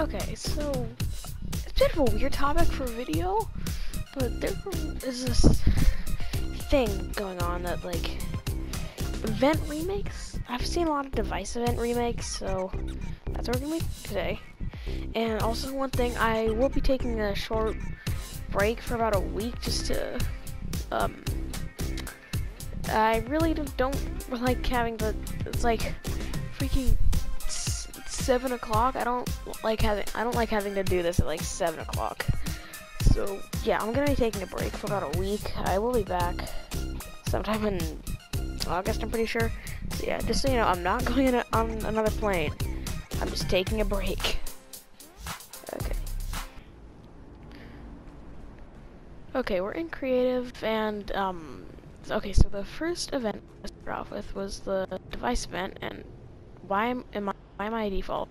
Okay, so it's a bit of a weird topic for a video, but there is this thing going on that like event remakes. I've seen a lot of device event remakes, so that's what we're gonna make today. And also one thing, I will be taking a short break for about a week just to um I really don't like having the it's like freaking seven o'clock. I don't like having I don't like having to do this at like seven o'clock. So yeah, I'm gonna be taking a break for about a week. I will be back sometime in August. I'm pretty sure. So yeah, just so you know, I'm not going a, on another plane. I'm just taking a break. Okay. Okay, we're in creative and um okay, so the first event I started off with was the device event and why am, am I why am I default?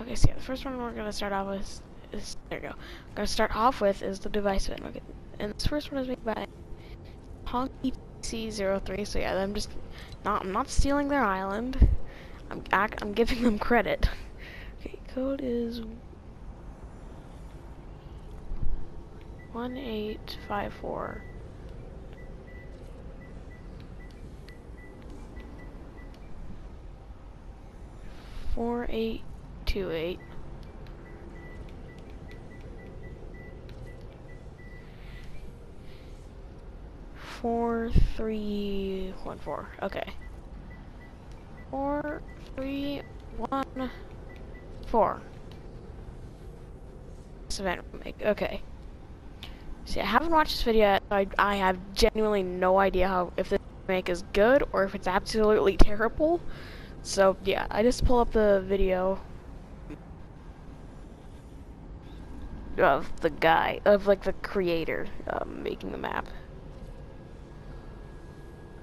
Okay, so yeah, the first one we're gonna start off with is there you go. I'm gonna start off with is the device event. Okay, and this first one is made by Honky C03. So yeah, I'm just not I'm not stealing their island. I'm I'm giving them credit. Okay, code is one eight five four. Four eight two eight. Four three one four. Okay. Four three one four. This event make okay. See, I haven't watched this video yet. So I I have genuinely no idea how if this make is good or if it's absolutely terrible. So yeah, I just pull up the video of the guy, of like the creator um, making the map.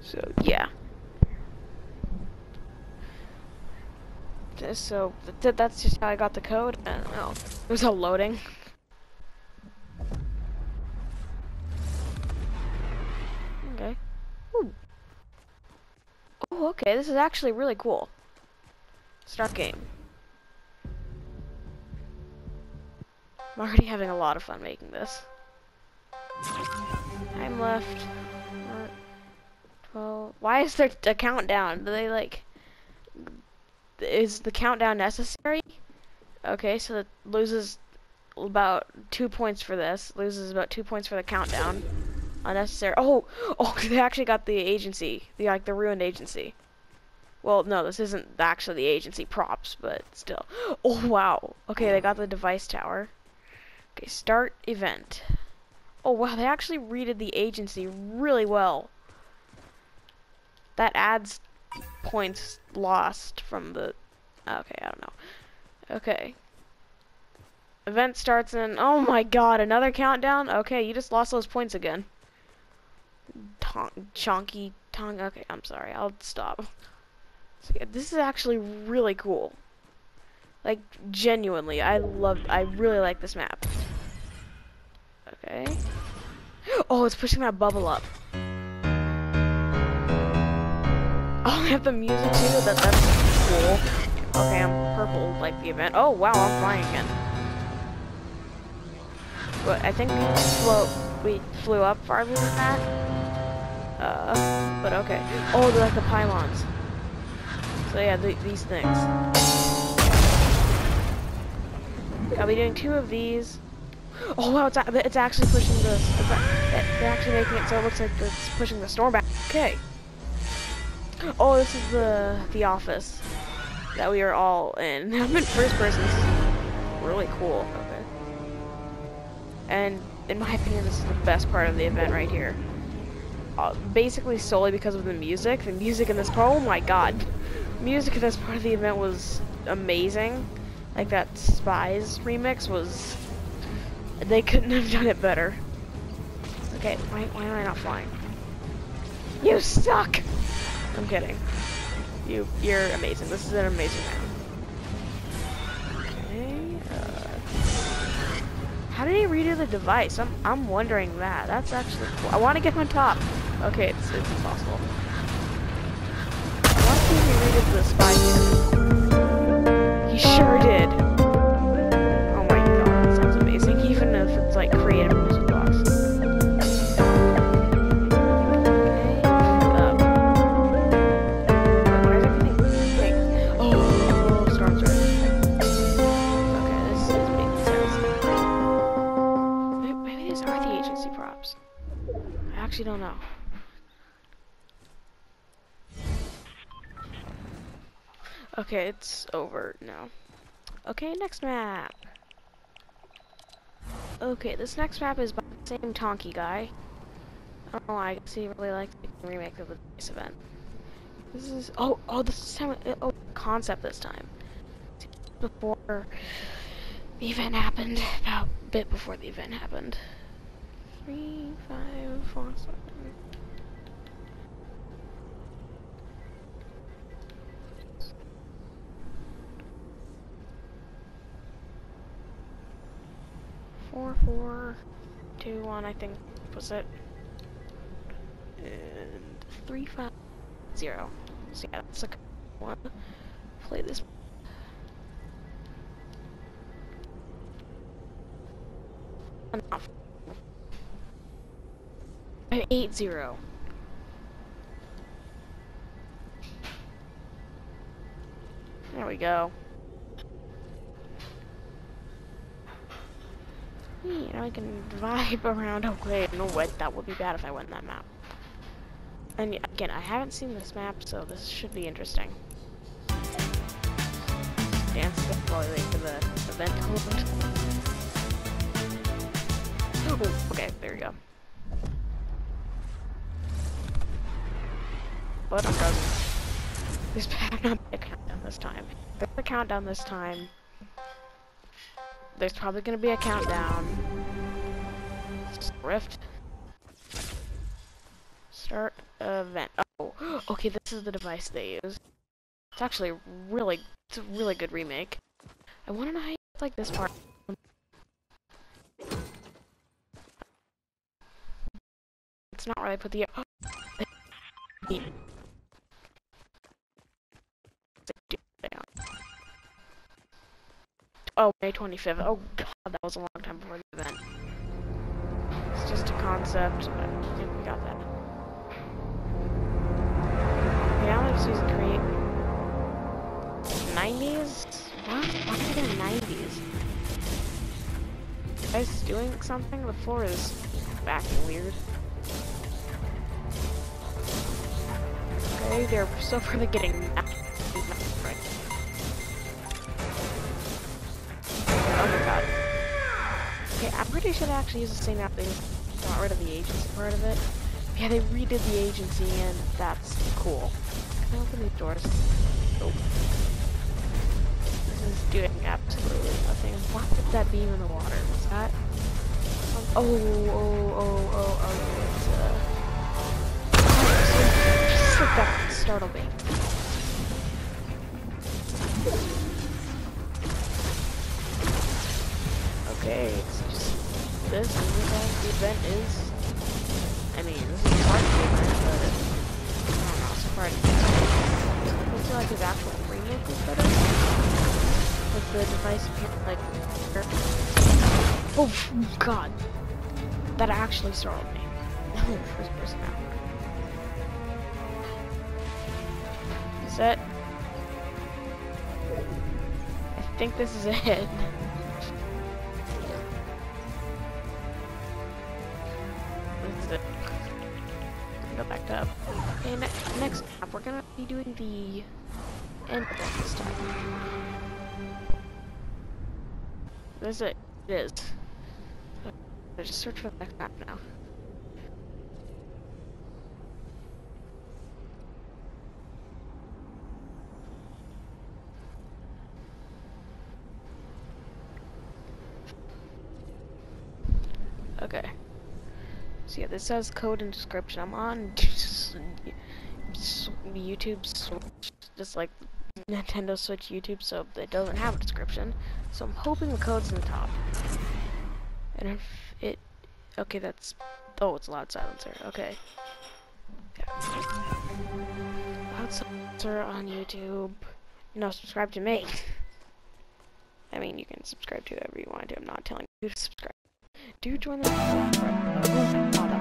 So yeah. So th that's just how I got the code. Know. It was all loading. Okay. Ooh. Oh, okay. This is actually really cool. Start game. I'm already having a lot of fun making this. I'm left. Well, why is there a countdown? Do they like? Is the countdown necessary? Okay, so it loses about two points for this. Loses about two points for the countdown. Unnecessary. Oh, oh, they actually got the agency, the like the ruined agency. Well, no, this isn't actually the agency props, but still. Oh wow. Okay, they got the device tower. Okay, start event. Oh wow, they actually readed the agency really well. That adds points lost from the... Okay, I don't know. Okay. Event starts in... Oh my god, another countdown? Okay, you just lost those points again. Tonk, chonky, tongue. Okay, I'm sorry. I'll stop. So yeah, this is actually really cool. Like, genuinely, I love... I really like this map. Okay. Oh, it's pushing that bubble up. Oh, I have the music too. That that's cool. Okay, I'm purple like the event. Oh wow, I'm flying again. But I think we flew we flew up farther than that. Uh, but okay. Oh, they're like the pylons. So yeah, the, these things. I'll be doing two of these. Oh wow, it's, it's actually pushing the. They're actually making it so it looks like it's pushing the storm back. Okay. Oh, this is the the office that we are all in. I'm in first person. This is really cool. Okay. And in my opinion, this is the best part of the event right here. Uh, basically solely because of the music. The music in this part, oh my god. Music in this part of the event was amazing. Like that Spies remix was, they couldn't have done it better. Okay, why, why am I not flying? You suck! I'm kidding. You, you're amazing. This is an amazing round. Okay. Uh, how did he redo the device? I'm, I'm wondering that. That's actually cool. I want to get on top. Okay, it's, it's impossible. I want to see if he the spy. He sure did. Okay, it's over now. Okay, next map. Okay, this next map is by the same Tonky guy. I don't know why, I guess he really likes the remake of the base event. This is, oh, oh, this is time, oh, oh concept this time. Before the event happened, about a bit before the event happened. Three, five, four, seven. Four, two, one, I think was it. And three, five, zero. So yeah, that's a one. Play this. Enough. Eight zero. There we go. You know, I can vibe around. Okay, no wait, that would be bad if I went that map. And again, I haven't seen this map, so this should be interesting. Dance while we wait for the event. Oh, okay, there we go. But it doesn't. There's better not a countdown this time. There's a countdown this time. There's probably gonna be a countdown. Rift. Start event. Oh, okay, this is the device they use. It's actually really, it's a really good remake. I want to know how you like this part. It's not where I put the. Oh, Oh, May 25th. Oh god, that was a long time before the event. It's just a concept. I think we got that. Yeah, let's use create 90s? What? Why are there 90s? You guys doing something? The floor is acting weird. Okay, they're so far they're getting Okay, I'm pretty sure they actually use the same map. They got rid of the agency part of it. Yeah, they redid the agency and that's cool. Can I open these doors? Oh. This is doing absolutely nothing. What did that beam in the water? Was that? Oh, oh, oh, oh, oh, it's, uh... Just like that startled me. Okay, this, what the event is. I mean, this is part of the event, but I don't know, so far I feel like his actual remake was better. With the device like Oh god. That actually startled me. Oh, first person out. Is I think this is it. up. Okay, next map, we're gonna be doing the end event this time. This is it. It is. I just search for the next map now. Okay. So yeah, this has code and description. I'm on YouTube Switch, just like Nintendo Switch YouTube, so it doesn't have a description. So I'm hoping the code's in the top. And if it, okay, that's, oh, it's loud silencer. Okay. Loud silencer on YouTube. You know, subscribe to me. I mean, you can subscribe to whoever you want to. I'm not telling you to subscribe. Do join the.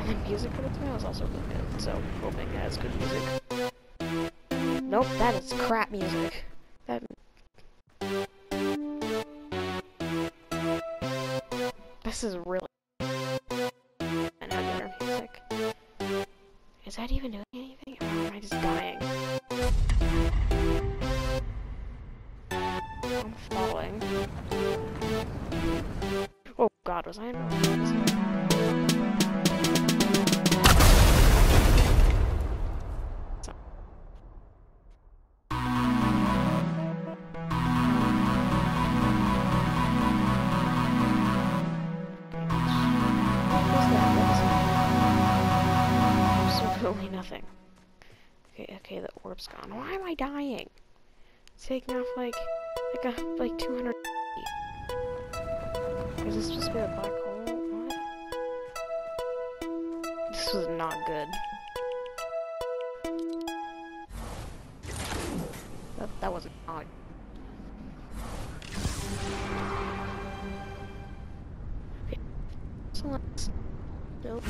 And the music for the time was also really good, so hoping that it's good music. Nope, that is crap music. That This is really better music. Is that even doing anything? Or am I just dying? I'm falling. Oh god, was I in nothing. Okay, okay, the orb's gone. Why am I dying? It's taking off like, like a, like 200 Is this supposed to be a black hole? What? This was not good. That, that was not Okay. So let's build